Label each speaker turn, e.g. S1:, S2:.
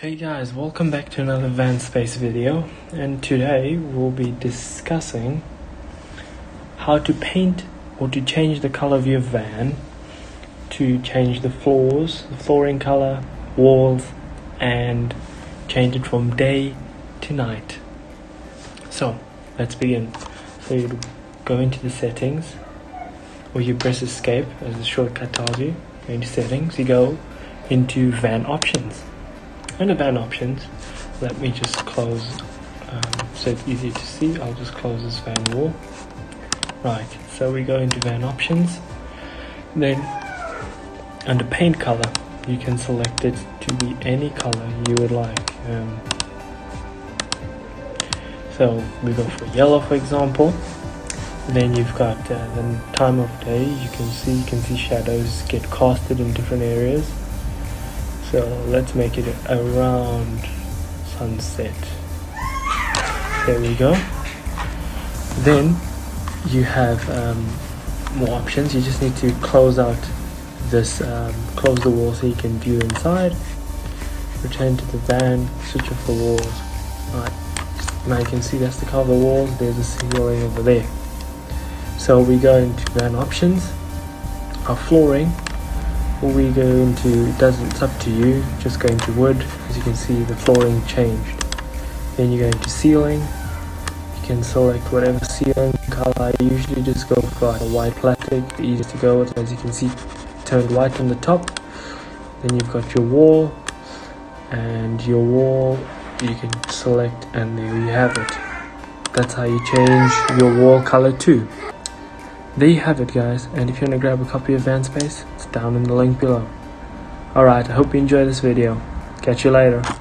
S1: Hey guys, welcome back to another Vanspace video and today we'll be discussing how to paint or to change the color of your van to change the floors, the flooring color, walls and change it from day to night. So let's begin. So you go into the settings or you press escape as the shortcut tells you. Into settings, you go into van options under van options. Let me just close um, so it's easier to see. I'll just close this van wall. Right so we go into van options. Then under paint color you can select it to be any color you would like um, so we go for yellow for example. Then you've got uh, the time of day. You can see you can see shadows get casted in different areas so let's make it around sunset. There we go. Then you have um, more options. You just need to close out this um, close the wall so you can view inside. Return to the van switch off the walls. Right now you can see that's the the walls there's a ceiling over there. So we go into van options. Our flooring we go into doesn't it's up to you just go into wood. As you can see the flooring changed. Then you go into ceiling. You can select whatever ceiling color. I usually just go for like a white plastic the easiest to go with. As you can see turned white on the top. Then you've got your wall and your wall you can select and there you have it. That's how you change your wall color too there you have it guys and if you want to grab a copy of Vanspace, it's down in the link below. Alright, I hope you enjoyed this video. Catch you later.